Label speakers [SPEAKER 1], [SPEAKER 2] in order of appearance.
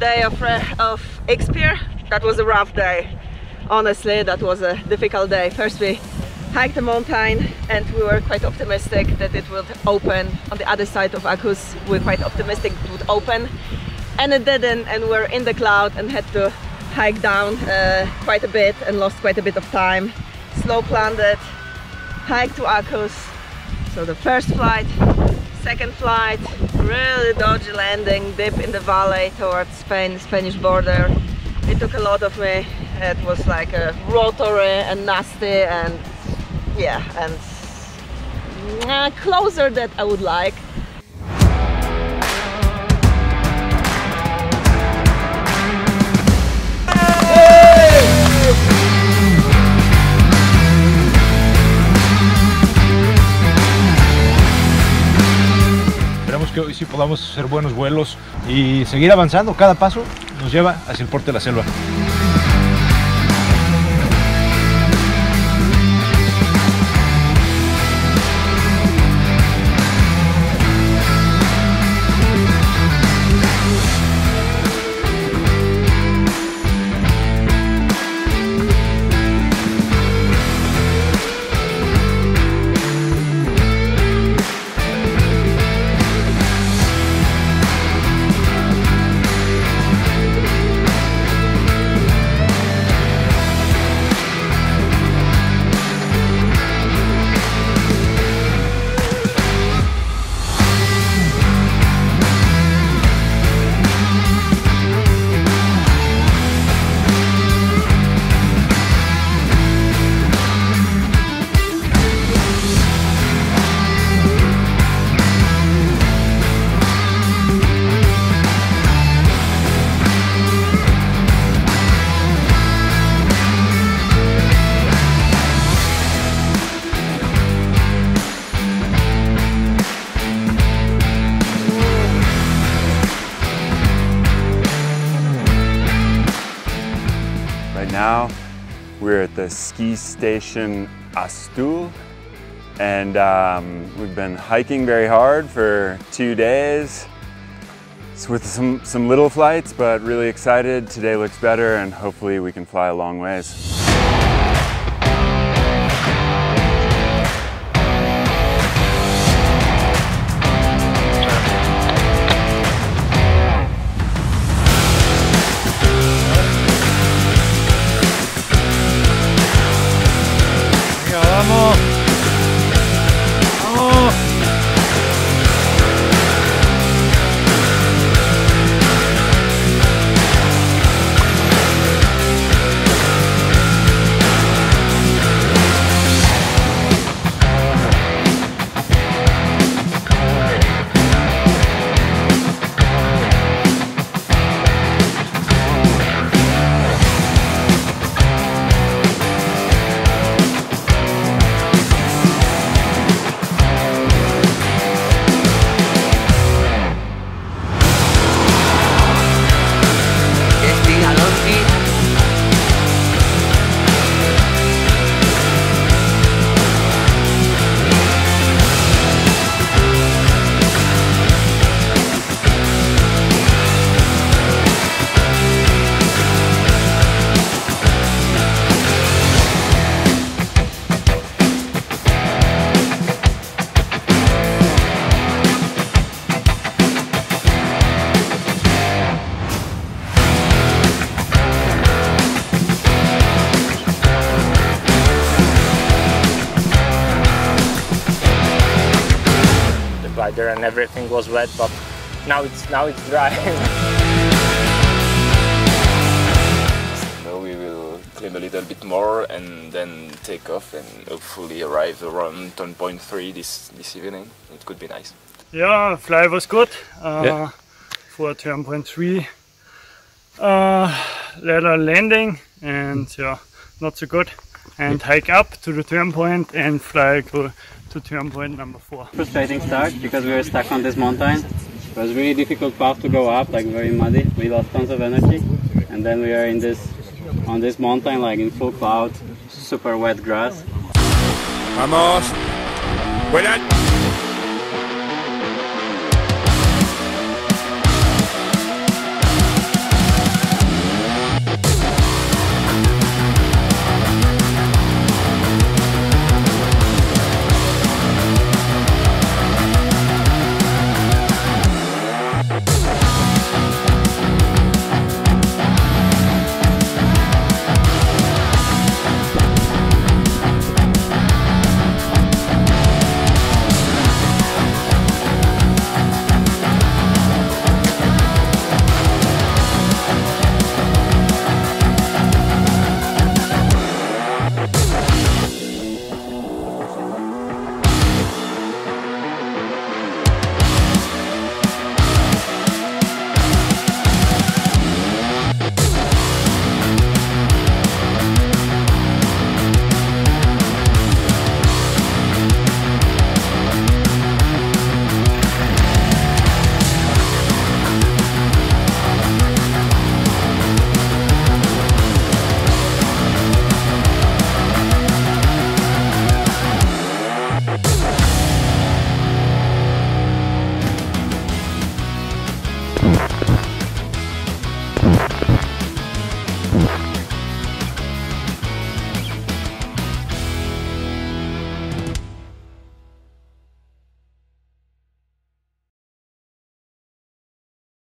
[SPEAKER 1] day of, uh, of X-Pyr. That was a rough day. Honestly, that was a difficult day. First we hiked the mountain and we were quite optimistic that it would open on the other side of Accous. We were quite optimistic it would open and it didn't and we're in the cloud and had to hike down uh, quite a bit and lost quite a bit of time. Slow landed, hike to Accous. So the first flight, second flight, really dodgy landing, dip in the valley towards Spain, Spanish border. It took a lot of me. It was like a rotary and nasty and yeah, and uh, closer that I would like.
[SPEAKER 2] Sí podamos hacer buenos vuelos y seguir avanzando. Cada paso nos lleva hacia el porte de la selva.
[SPEAKER 3] Now, we're at the ski station Astún, and um, we've been hiking very hard for two days. It's with some, some little flights, but really excited. Today looks better, and hopefully we can fly a long ways.
[SPEAKER 4] The glider and everything was wet, but now it's now it's dry.
[SPEAKER 5] Now we will climb a little bit more and then take off and hopefully arrive around 10.3 this, this evening. It could be nice.
[SPEAKER 6] Yeah, fly was good. Uh,
[SPEAKER 2] Yeah.
[SPEAKER 6] For turn point three, uh, ladder landing and yeah, not so good. And hike up to the turn point and fly go to turn point number four.
[SPEAKER 7] frustrating start because we were stuck on this mountain. It was really difficult path to go up, like very muddy. We lost tons of energy, and then we are in this on this mountain, like in full cloud, super wet grass.
[SPEAKER 8] Vamos. Vuelan.